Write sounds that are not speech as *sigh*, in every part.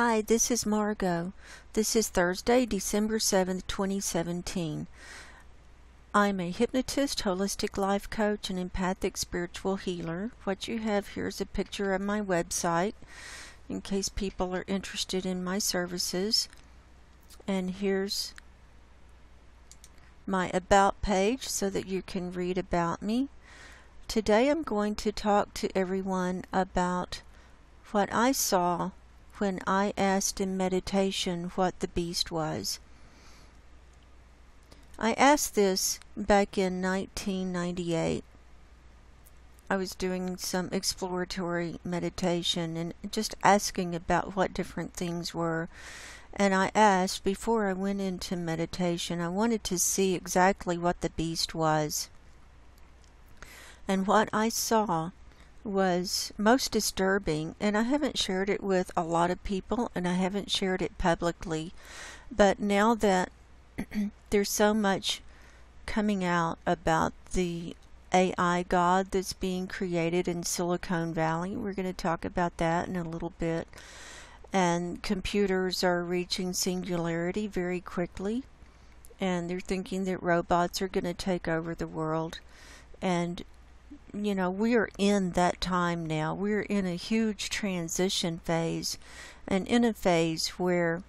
Hi, this is Margo. This is Thursday, December 7th, 2017. I'm a hypnotist, holistic life coach, and empathic spiritual healer. What you have here is a picture of my website in case people are interested in my services. And here's my About page so that you can read about me. Today I'm going to talk to everyone about what I saw when I asked in meditation what the beast was. I asked this back in 1998. I was doing some exploratory meditation and just asking about what different things were. And I asked before I went into meditation, I wanted to see exactly what the beast was. And what I saw was most disturbing, and I haven't shared it with a lot of people, and I haven't shared it publicly. But now that *clears throat* there's so much coming out about the AI God that's being created in Silicon Valley, we're going to talk about that in a little bit. And computers are reaching singularity very quickly, and they're thinking that robots are going to take over the world. And you know, we are in that time now. We're in a huge transition phase and in a phase where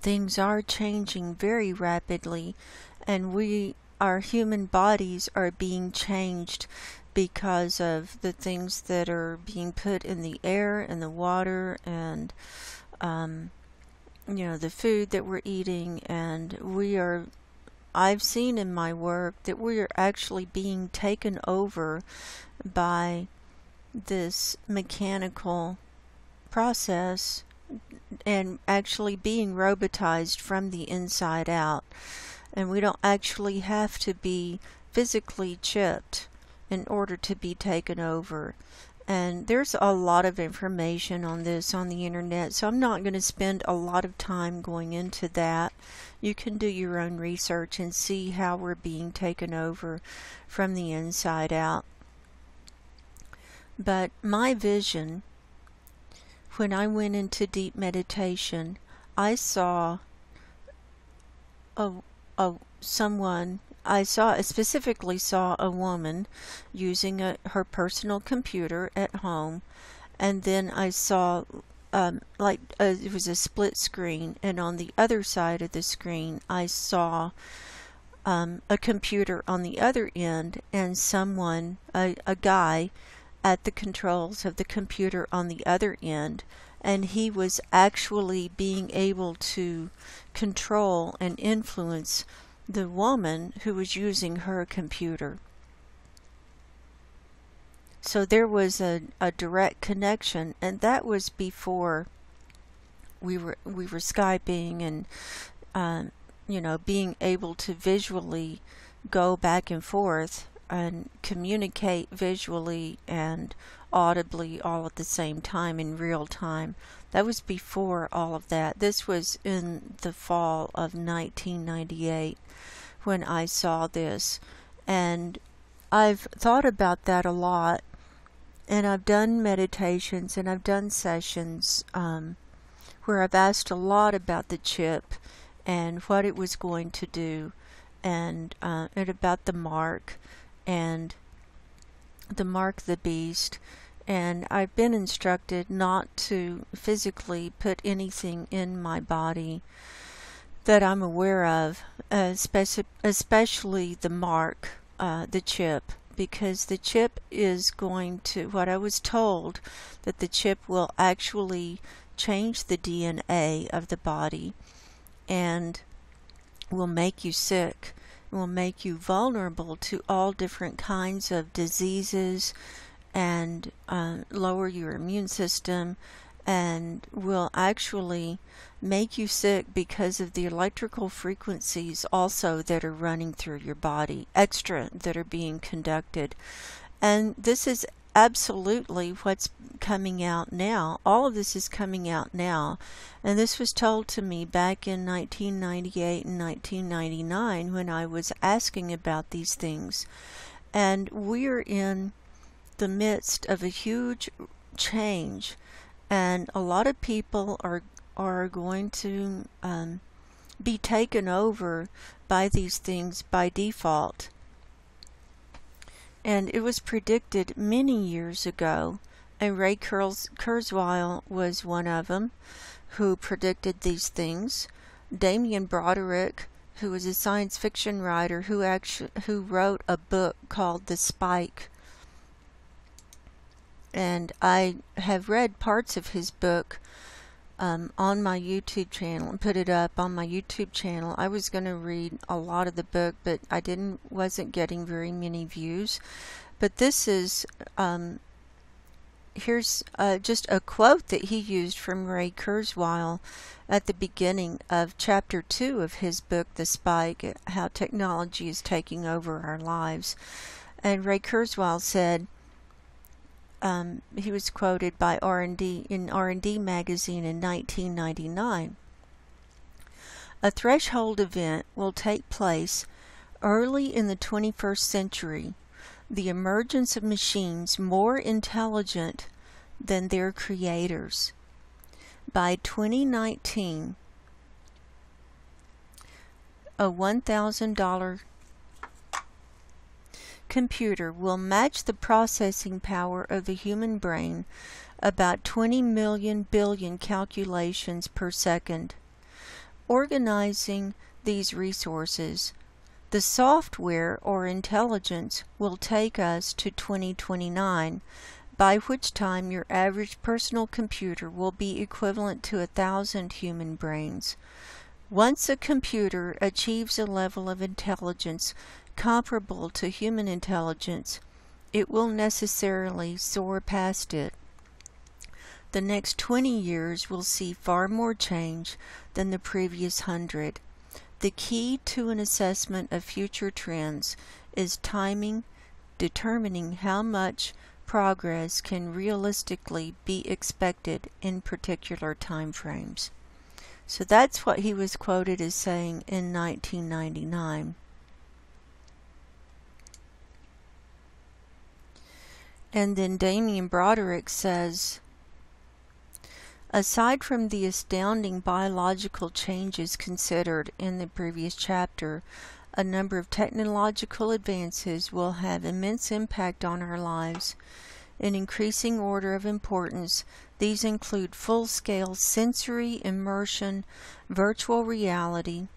things are changing very rapidly and we our human bodies are being changed because of the things that are being put in the air and the water and um, you know the food that we're eating and we are I've seen in my work that we are actually being taken over by this mechanical process and actually being robotized from the inside out. And we don't actually have to be physically chipped in order to be taken over. And there's a lot of information on this on the internet, so I'm not going to spend a lot of time going into that you can do your own research and see how we're being taken over from the inside out. But my vision, when I went into deep meditation, I saw a, a someone I saw specifically saw a woman using a, her personal computer at home and then I saw um, like uh, it was a split screen, and on the other side of the screen, I saw um, a computer on the other end, and someone, a, a guy, at the controls of the computer on the other end, and he was actually being able to control and influence the woman who was using her computer. So there was a, a direct connection, and that was before we were we were skyping and um, you know being able to visually go back and forth and communicate visually and audibly all at the same time in real time. That was before all of that. This was in the fall of 1998 when I saw this. And I've thought about that a lot and I've done meditations and I've done sessions um, where I've asked a lot about the chip and what it was going to do and, uh, and about the mark and the mark the beast and I've been instructed not to physically put anything in my body that I'm aware of, uh, especially the mark, uh, the chip because the chip is going to, what I was told, that the chip will actually change the DNA of the body and will make you sick, will make you vulnerable to all different kinds of diseases and uh, lower your immune system and will actually make you sick because of the electrical frequencies also that are running through your body, extra that are being conducted. And this is absolutely what's coming out now. All of this is coming out now. And this was told to me back in 1998 and 1999 when I was asking about these things. And we're in the midst of a huge change and a lot of people are are going to um, be taken over by these things by default. And it was predicted many years ago, and Ray Kurzweil was one of them who predicted these things. Damien Broderick, who was a science fiction writer who actually who wrote a book called The Spike. And I have read parts of his book um, on my YouTube channel and put it up on my YouTube channel. I was going to read a lot of the book, but I didn't wasn't getting very many views. But this is um, here's uh, just a quote that he used from Ray Kurzweil at the beginning of chapter two of his book, The Spike: How Technology is Taking Over Our Lives. And Ray Kurzweil said um, he was quoted by R&D in R&D magazine in 1999. A threshold event will take place early in the 21st century. The emergence of machines more intelligent than their creators. By 2019, a $1,000 computer will match the processing power of the human brain about 20 million billion calculations per second. Organizing these resources, the software or intelligence will take us to 2029, by which time your average personal computer will be equivalent to a thousand human brains. Once a computer achieves a level of intelligence comparable to human intelligence, it will necessarily soar past it. The next 20 years will see far more change than the previous hundred. The key to an assessment of future trends is timing, determining how much progress can realistically be expected in particular time frames. So that's what he was quoted as saying in 1999. And then Damien Broderick says, Aside from the astounding biological changes considered in the previous chapter, a number of technological advances will have immense impact on our lives. In increasing order of importance, these include full-scale sensory immersion, virtual reality,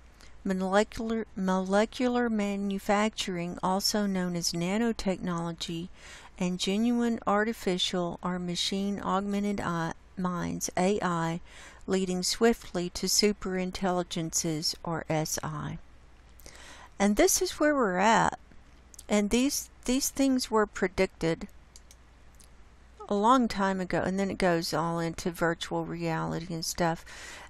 molecular, molecular manufacturing, also known as nanotechnology, and genuine artificial or machine augmented uh, minds, AI, leading swiftly to superintelligences or SI. And this is where we're at. And these these things were predicted a long time ago and then it goes all into virtual reality and stuff.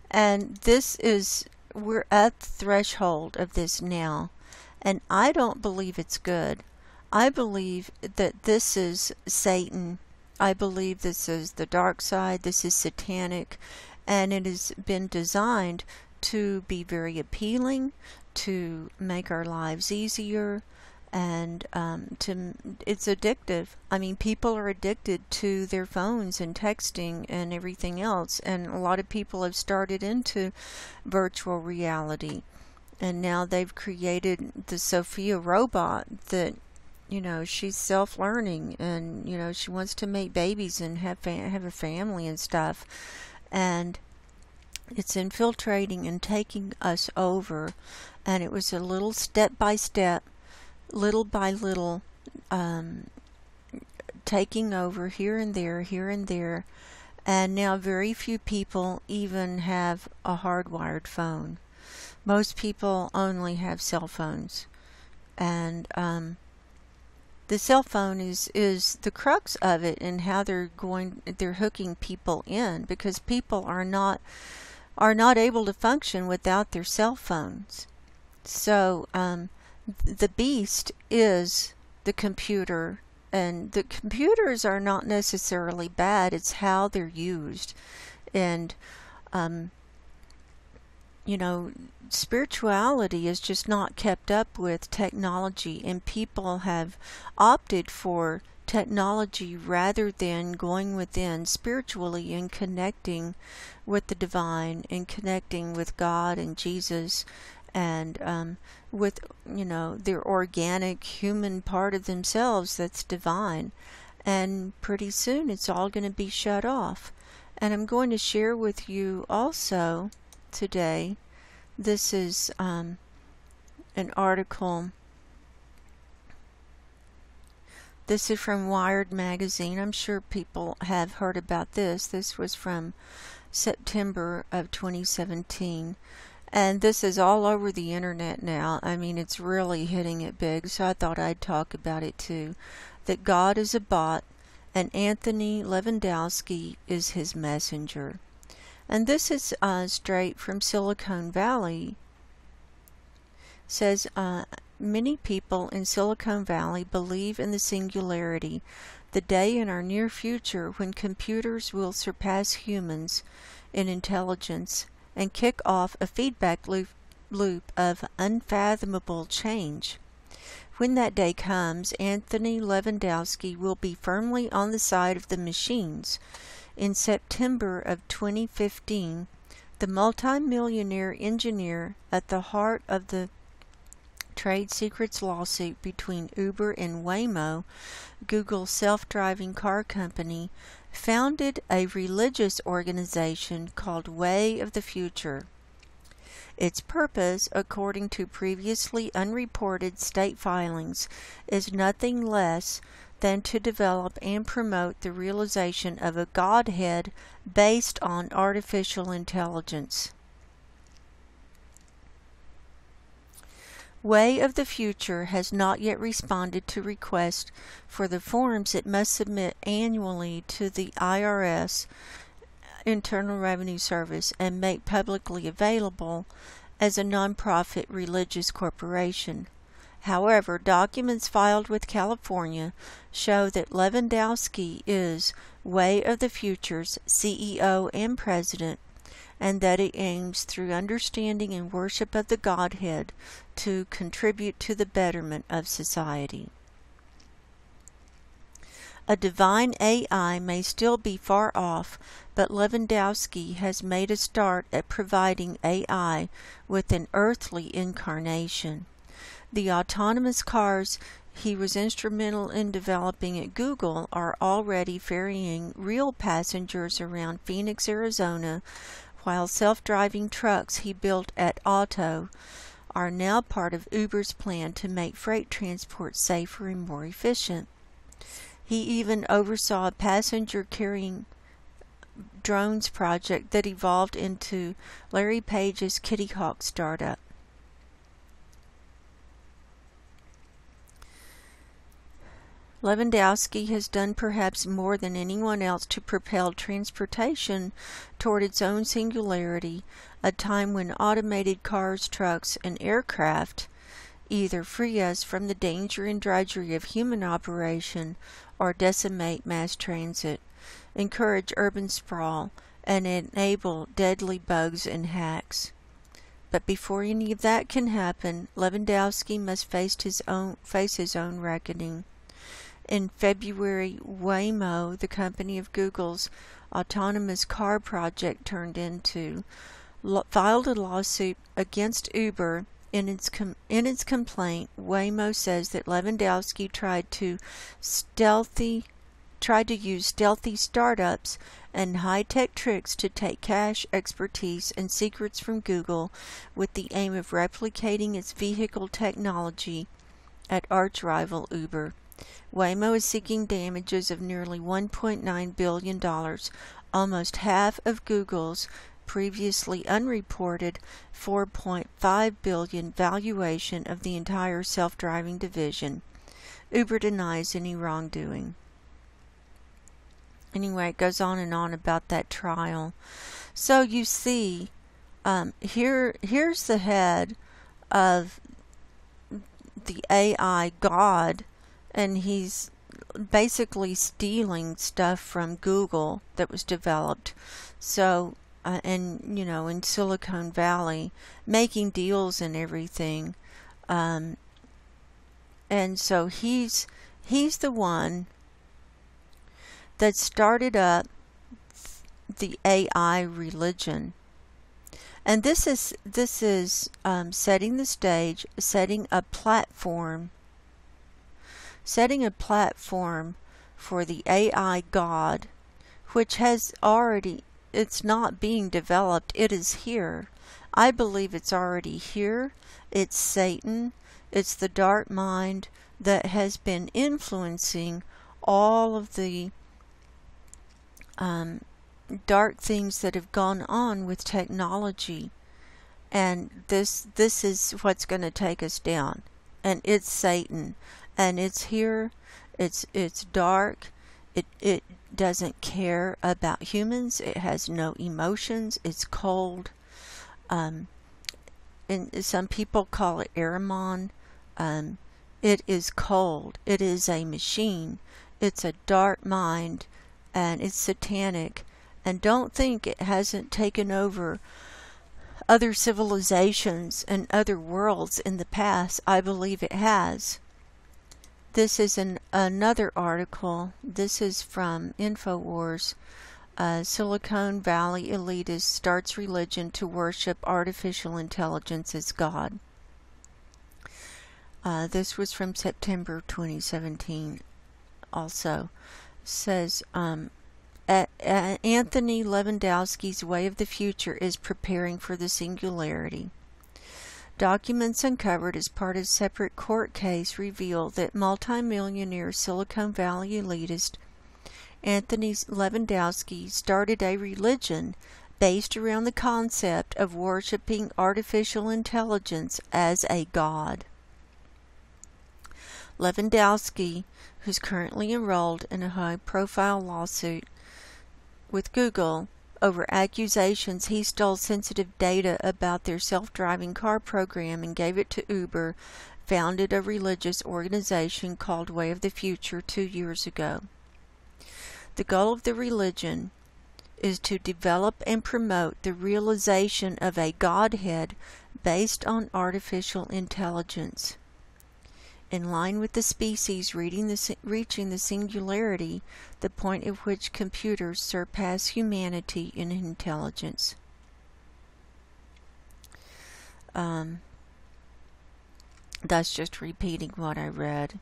And this is we're at the threshold of this now. And I don't believe it's good. I believe that this is Satan. I believe this is the dark side. This is satanic. And it has been designed to be very appealing, to make our lives easier, and um, to it's addictive. I mean, people are addicted to their phones and texting and everything else, and a lot of people have started into virtual reality, and now they've created the Sophia robot that you know she's self-learning and you know she wants to make babies and have have a family and stuff. And it's infiltrating and taking us over. And it was a little step by step little by little um, taking over here and there here and there. And now very few people even have a hardwired phone. Most people only have cell phones. And um, the cell phone is is the crux of it and how they're going they're hooking people in because people are not are not able to function without their cell phones. So um, the beast is the computer and the computers are not necessarily bad it's how they're used and um, you know spirituality is just not kept up with technology and people have opted for technology rather than going within spiritually and connecting with the divine and connecting with God and Jesus and um, with you know their organic human part of themselves that's divine. And pretty soon it's all going to be shut off. And i'm going to share with you also today this is um, an article this is from wired magazine i'm sure people have heard about this this was from september of 2017 and this is all over the internet now. I mean, it's really hitting it big, so I thought I'd talk about it too. That God is a bot and Anthony Levandowski is his messenger. And this is uh, straight from Silicon Valley. Says uh, many people in Silicon Valley believe in the singularity, the day in our near future when computers will surpass humans in intelligence and kick off a feedback loop, loop of unfathomable change. When that day comes, Anthony Levandowski will be firmly on the side of the machines. In September of 2015, the multimillionaire engineer at the heart of the trade secrets lawsuit between Uber and Waymo, Google's self driving car company, founded a religious organization called Way of the Future. Its purpose, according to previously unreported state filings, is nothing less than to develop and promote the realization of a Godhead based on artificial intelligence. Way of the Future has not yet responded to requests for the forms it must submit annually to the IRS Internal Revenue Service and make publicly available as a nonprofit religious corporation. However, documents filed with California show that Levandowski is Way of the Future's CEO and president and that it aims through understanding and worship of the Godhead to contribute to the betterment of society. A divine AI may still be far off, but Levandowski has made a start at providing AI with an earthly incarnation. The autonomous cars he was instrumental in developing at Google are already ferrying real passengers around Phoenix, Arizona, while self-driving trucks he built at Otto are now part of Uber's plan to make freight transport safer and more efficient. He even oversaw a passenger carrying drones project that evolved into Larry Page's Kitty Hawk startup. Levandowski has done perhaps more than anyone else to propel transportation toward its own singularity, a time when automated cars, trucks, and aircraft either free us from the danger and drudgery of human operation or decimate mass transit, encourage urban sprawl, and enable deadly bugs and hacks. But before any of that can happen, Levandowski must face his own face his own reckoning. In February, Waymo, the company of Google's autonomous car project turned into, filed a lawsuit against Uber. In its in its complaint, Waymo says that Levandowski tried to stealthy tried to use stealthy startups and high-tech tricks to take cash, expertise, and secrets from Google with the aim of replicating its vehicle technology at arch rival Uber. Waymo is seeking damages of nearly $1.9 billion, almost half of Google's previously unreported 4.5 billion valuation of the entire self-driving division. Uber denies any wrongdoing. Anyway, it goes on and on about that trial. So you see, um, here here's the head of the AI God and he's basically stealing stuff from Google that was developed. So, uh, and you know, in Silicon Valley, making deals and everything. Um, and so he's he's the one that started up the AI religion. And this is this is um, setting the stage, setting a platform, setting a platform for the AI God, which has already it's not being developed. It is here. I believe it's already here. It's Satan. It's the dark mind that has been influencing all of the um, dark things that have gone on with technology and this this is what's going to take us down and it's satan and it's here it's it's dark it it doesn't care about humans it has no emotions it's cold um and some people call it Ahriman. Um, it is cold. It is a machine. It's a dark mind, and it's satanic and don't think it hasn't taken over other civilizations and other worlds in the past. I believe it has. This is an, another article. This is from InfoWars. Uh, Silicon Valley elitist starts religion to worship artificial intelligence as God. Uh, this was from September 2017. Also says um, Anthony Levandowski's Way of the Future is preparing for the singularity. Documents uncovered as part of a separate court case reveal that multimillionaire Silicon Valley elitist Anthony Levandowski started a religion based around the concept of worshiping artificial intelligence as a god. Levandowski, who's currently enrolled in a high profile lawsuit with Google over accusations he stole sensitive data about their self driving car program and gave it to Uber, founded a religious organization called Way of the Future two years ago. The goal of the religion is to develop and promote the realization of a Godhead based on artificial intelligence in line with the species the, reaching the singularity, the point at which computers surpass humanity in intelligence. Um, that's just repeating what I read.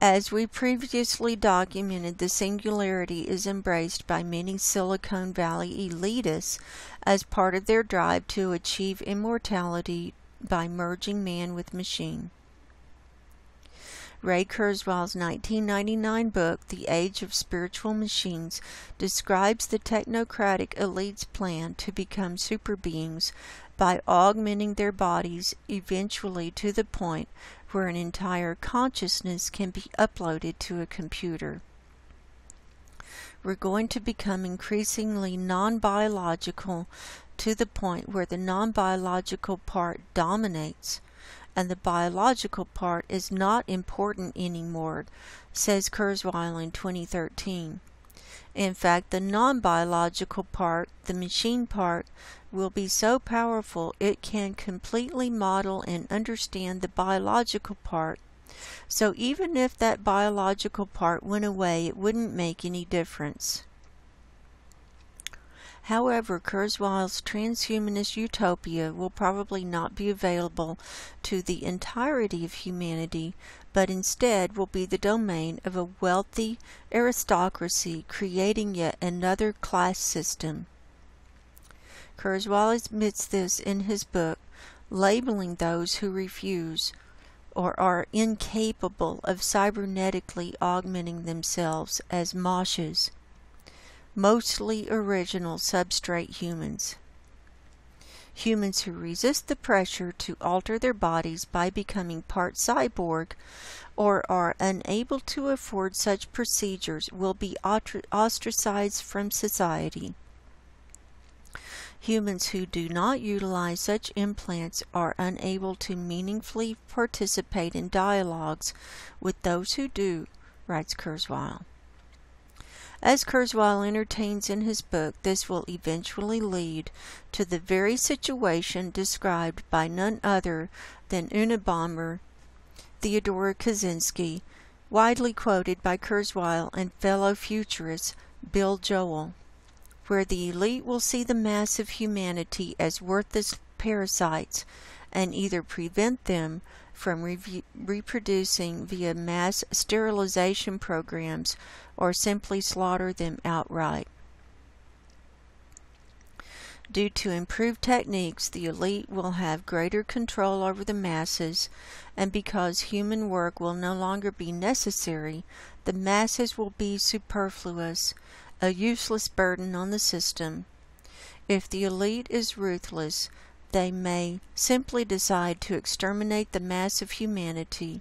As we previously documented, the singularity is embraced by many Silicon Valley elitists as part of their drive to achieve immortality by merging man with machine. Ray Kurzweil's 1999 book, The Age of Spiritual Machines, describes the technocratic elite's plan to become super beings by augmenting their bodies eventually to the point where an entire consciousness can be uploaded to a computer. We're going to become increasingly non biological to the point where the non biological part dominates and the biological part is not important anymore, says Kurzweil in 2013. In fact, the non biological part, the machine part, will be so powerful it can completely model and understand the biological part. So even if that biological part went away, it wouldn't make any difference. However, Kurzweil's transhumanist utopia will probably not be available to the entirety of humanity, but instead will be the domain of a wealthy aristocracy creating yet another class system. Kurzweil admits this in his book, labeling those who refuse or are incapable of cybernetically augmenting themselves as moshes mostly original substrate humans. Humans who resist the pressure to alter their bodies by becoming part cyborg or are unable to afford such procedures will be ostracized from society. Humans who do not utilize such implants are unable to meaningfully participate in dialogues with those who do, writes Kurzweil. As Kurzweil entertains in his book, this will eventually lead to the very situation described by none other than Unabomber Theodore Kaczynski widely quoted by Kurzweil and fellow futurist Bill Joel, where the elite will see the mass of humanity as worthless parasites and either prevent them from re reproducing via mass sterilization programs or simply slaughter them outright. Due to improved techniques, the elite will have greater control over the masses, and because human work will no longer be necessary, the masses will be superfluous, a useless burden on the system. If the elite is ruthless, they may simply decide to exterminate the mass of humanity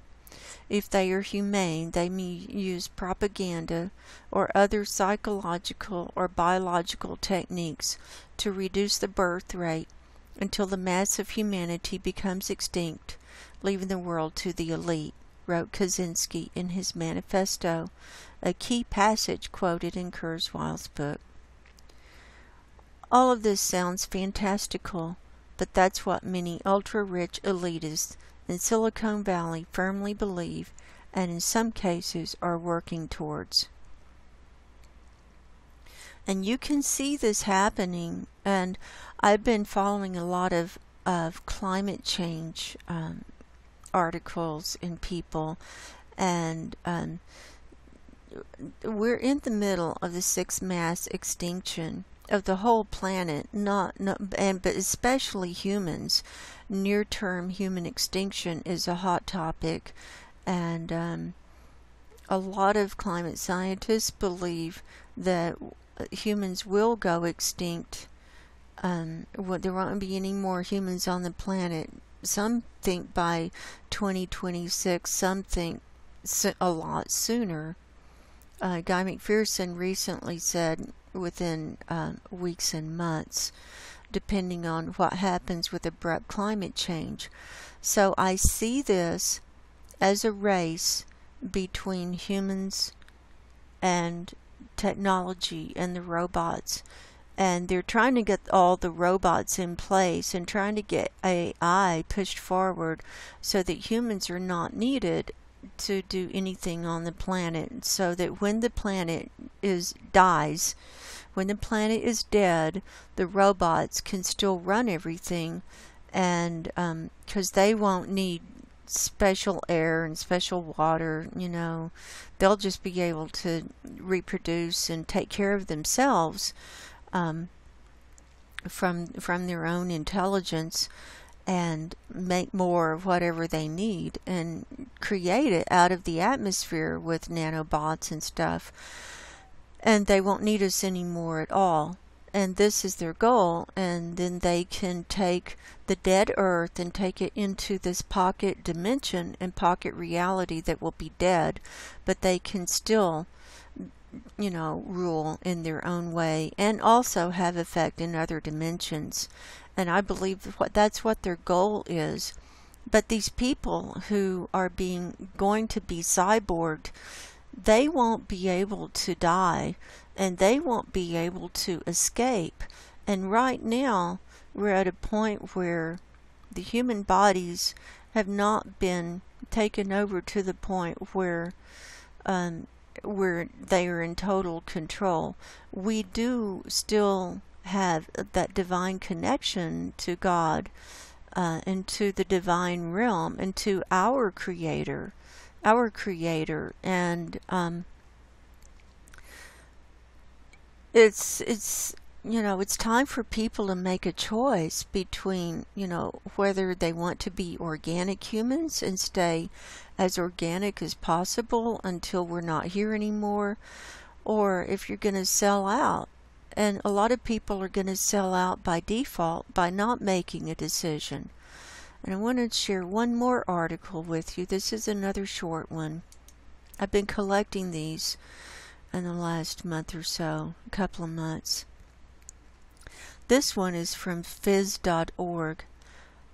if they are humane, they may use propaganda or other psychological or biological techniques to reduce the birth rate until the mass of humanity becomes extinct, leaving the world to the elite, wrote Kaczynski in his manifesto, a key passage quoted in Kurzweil's book. All of this sounds fantastical, but that's what many ultra rich elitists in Silicon Valley firmly believe and in some cases are working towards. And you can see this happening, and I've been following a lot of, of climate change um, articles in people, and um, we're in the middle of the sixth mass extinction of the whole planet, not, not and but especially humans. Near-term human extinction is a hot topic, and um, a lot of climate scientists believe that humans will go extinct. Um, there won't be any more humans on the planet. Some think by 2026. Some think a lot sooner. Uh, Guy McPherson recently said within uh, weeks and months, depending on what happens with abrupt climate change. So I see this as a race between humans and technology and the robots. And they're trying to get all the robots in place and trying to get AI pushed forward so that humans are not needed to do anything on the planet so that when the planet is dies when the planet is dead the robots can still run everything and because um, they won't need special air and special water you know they'll just be able to reproduce and take care of themselves um, from from their own intelligence and make more of whatever they need and create it out of the atmosphere with nanobots and stuff. And they won't need us anymore at all. And this is their goal. And then they can take the dead earth and take it into this pocket dimension and pocket reality that will be dead. But they can still you know, rule in their own way and also have effect in other dimensions and I believe what that's what their goal is. But these people who are being going to be cyborged, they won't be able to die and they won't be able to escape. And right now, we're at a point where the human bodies have not been taken over to the point where um, where they are in total control. We do still have that divine connection to God uh, and to the divine realm and to our Creator, our Creator, and um, it's it's you know it's time for people to make a choice between you know whether they want to be organic humans and stay as organic as possible until we're not here anymore or if you're going to sell out and a lot of people are going to sell out by default by not making a decision. And I want to share one more article with you. This is another short one. I've been collecting these in the last month or so, a couple of months. This one is from phys.org.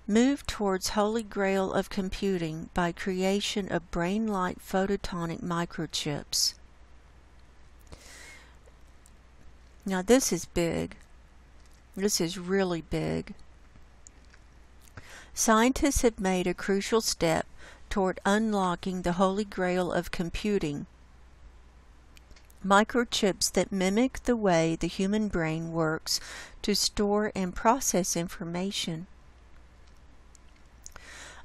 Move towards holy grail of computing by creation of brain-like photonic microchips. Now this is big. This is really big. Scientists have made a crucial step toward unlocking the holy grail of computing microchips that mimic the way the human brain works to store and process information.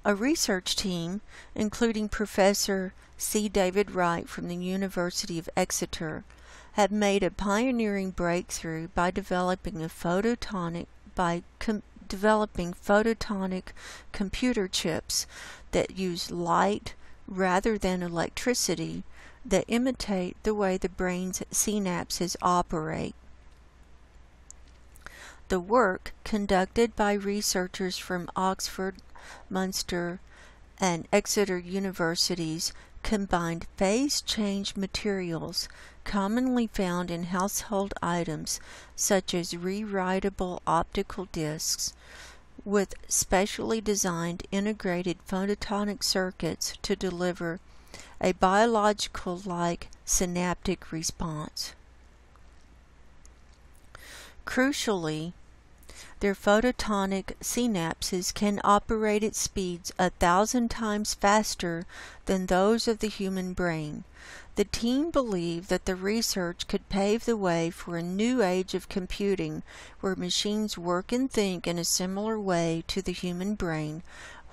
A research team, including Professor C. David Wright from the University of Exeter, have made a pioneering breakthrough by developing a photonic by developing photonic computer chips that use light rather than electricity that imitate the way the brain's synapses operate. The work, conducted by researchers from Oxford, Munster, and Exeter universities, combined phase change materials commonly found in household items such as rewritable optical discs with specially designed integrated photonic circuits to deliver a biological like synaptic response. Crucially, their photonic synapses can operate at speeds a thousand times faster than those of the human brain. The team believed that the research could pave the way for a new age of computing where machines work and think in a similar way to the human brain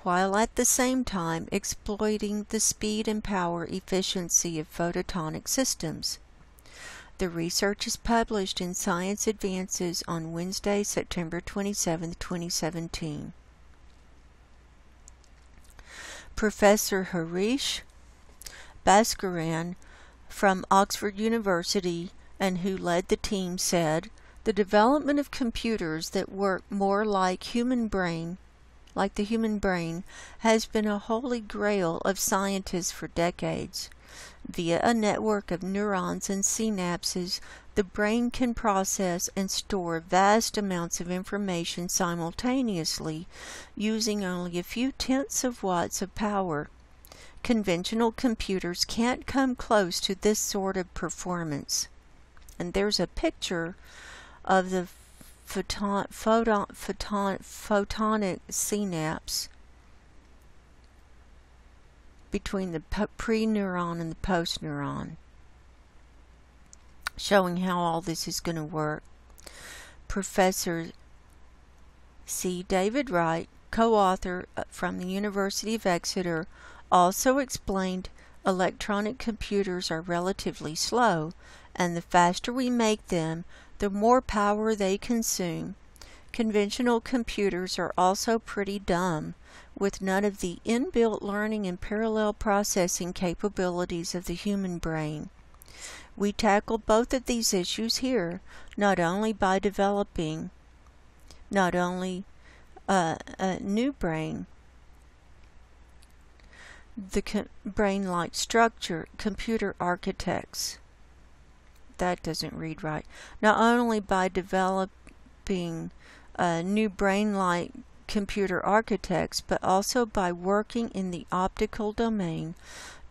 while at the same time exploiting the speed and power efficiency of photonic systems. The research is published in Science Advances on Wednesday, September 27, 2017. Professor Harish Bhaskaran from Oxford University and who led the team said, the development of computers that work more like human brain like the human brain, has been a holy grail of scientists for decades. Via a network of neurons and synapses, the brain can process and store vast amounts of information simultaneously using only a few tenths of watts of power. Conventional computers can't come close to this sort of performance. And there's a picture of the photon, photon, photon, photonic synapse between the pre-neuron and the post-neuron, showing how all this is going to work. Professor C. David Wright, co-author uh, from the University of Exeter, also explained electronic computers are relatively slow, and the faster we make them, the more power they consume. Conventional computers are also pretty dumb, with none of the inbuilt learning and parallel processing capabilities of the human brain. We tackle both of these issues here, not only by developing not only a, a new brain, the brain-like structure, computer architects, that doesn't read right. Not only by developing uh, new brain-like computer architects, but also by working in the optical domain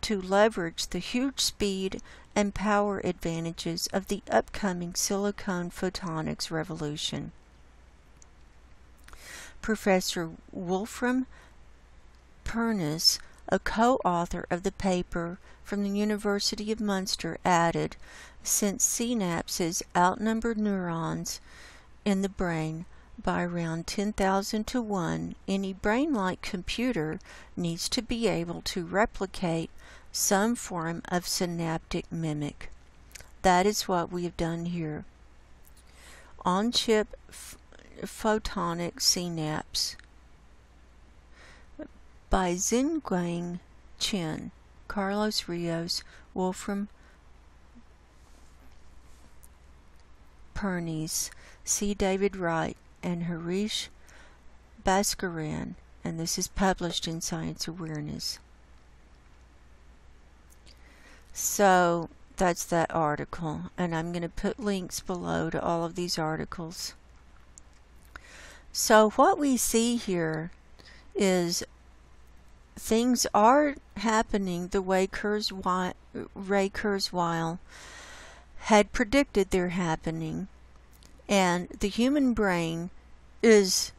to leverage the huge speed and power advantages of the upcoming silicon photonics revolution. Professor Wolfram Pernice, a co-author of the paper from the University of Munster, added since synapses outnumber neurons in the brain by around 10,000 to 1, any brain-like computer needs to be able to replicate some form of synaptic mimic. That is what we have done here. On-chip photonic synapse by Zengguang Cheng, Carlos Rios, Wolfram Pernice, C. David Wright, and Harish Bhaskaran, and this is published in Science Awareness. So that's that article, and I'm going to put links below to all of these articles. So what we see here is things are happening the way Kurzweil, Ray Kurzweil had predicted their happening, and the human brain is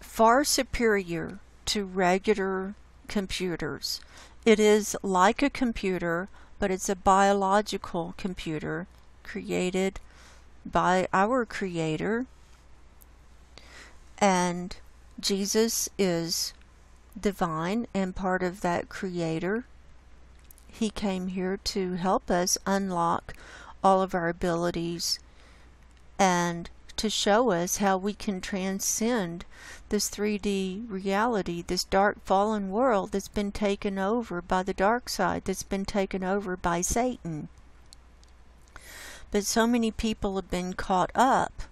far superior to regular computers. It is like a computer, but it's a biological computer created by our Creator. And Jesus is divine and part of that Creator. He came here to help us unlock all of our abilities and to show us how we can transcend this 3D reality, this dark fallen world that's been taken over by the dark side, that's been taken over by Satan. But so many people have been caught up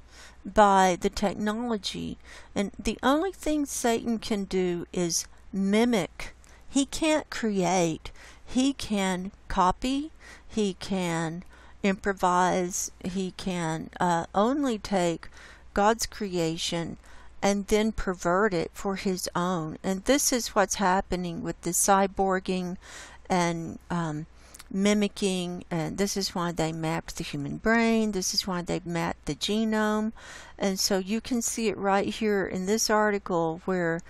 by the technology, and the only thing Satan can do is mimic. He can't create, he can copy, he can improvise, he can uh, only take God's creation and then pervert it for his own. And this is what's happening with the cyborging and um, mimicking. And this is why they mapped the human brain. This is why they mapped the genome. And so you can see it right here in this article where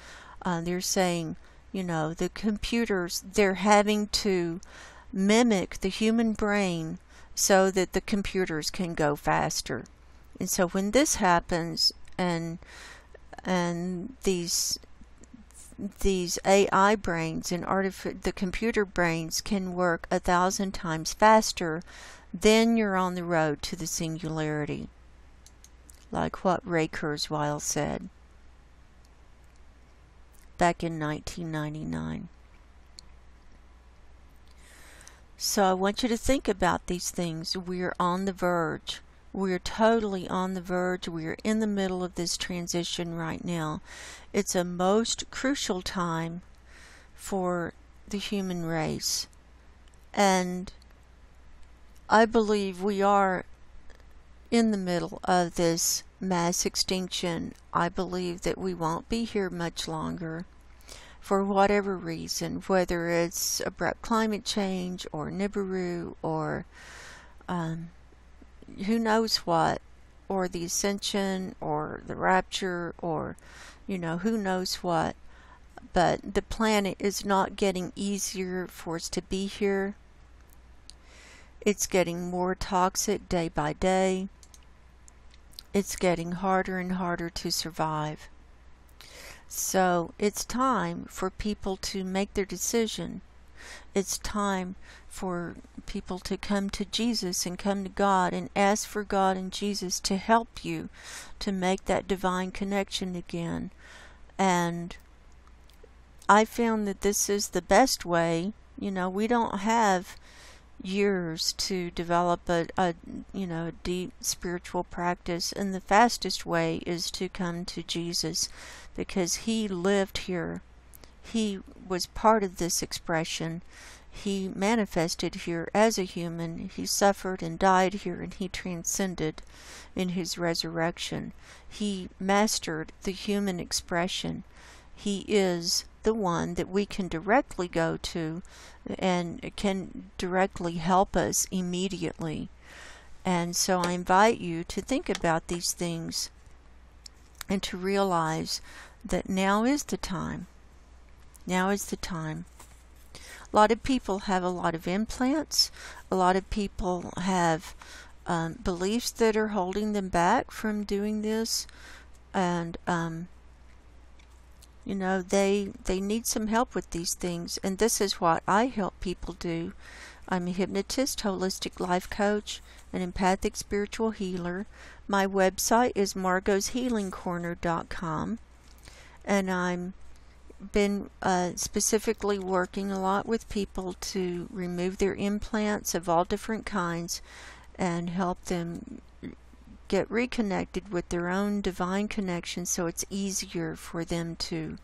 uh, they're saying, you know, the computers, they're having to mimic the human brain so that the computers can go faster. And so when this happens and and these these AI brains and artific- the computer brains can work a thousand times faster, then you're on the road to the singularity. Like what Ray Kurzweil said back in 1999. So I want you to think about these things. We're on the verge. We're totally on the verge. We're in the middle of this transition right now. It's a most crucial time for the human race. And I believe we are in the middle of this mass extinction. I believe that we won't be here much longer for whatever reason, whether it's abrupt climate change or Nibiru or um, who knows what, or the ascension or the rapture or, you know, who knows what. But the planet is not getting easier for us to be here. It's getting more toxic day by day. It's getting harder and harder to survive. So it's time for people to make their decision. It's time for people to come to Jesus and come to God and ask for God and Jesus to help you to make that divine connection again. And I found that this is the best way. You know, we don't have years to develop a, a you know deep spiritual practice and the fastest way is to come to Jesus because he lived here. He was part of this expression. He manifested here as a human. He suffered and died here and he transcended in his resurrection. He mastered the human expression. He is the one that we can directly go to and can directly help us immediately. And so I invite you to think about these things and to realize that now is the time. Now is the time. A lot of people have a lot of implants. A lot of people have um, beliefs that are holding them back from doing this. And um, you know they they need some help with these things. And this is what I help people do. I'm a hypnotist holistic life coach an empathic spiritual healer. My website is margoshealingcorner.com and I'm been uh, specifically working a lot with people to remove their implants of all different kinds and help them get reconnected with their own divine connection so it's easier for them to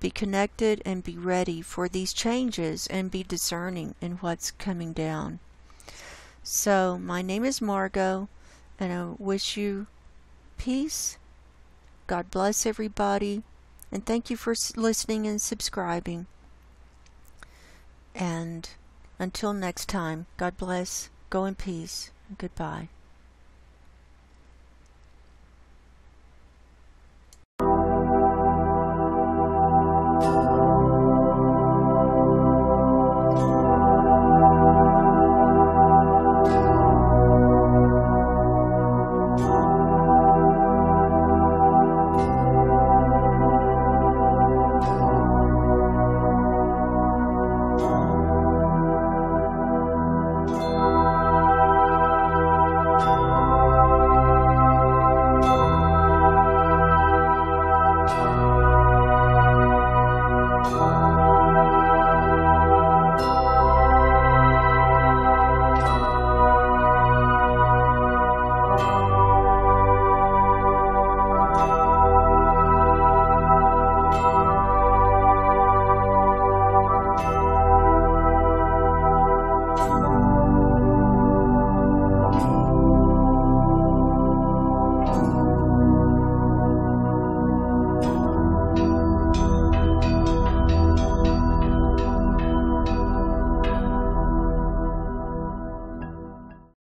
be connected and be ready for these changes and be discerning in what's coming down. So, my name is Margo, and I wish you peace. God bless everybody, and thank you for listening and subscribing. And until next time, God bless, go in peace, goodbye.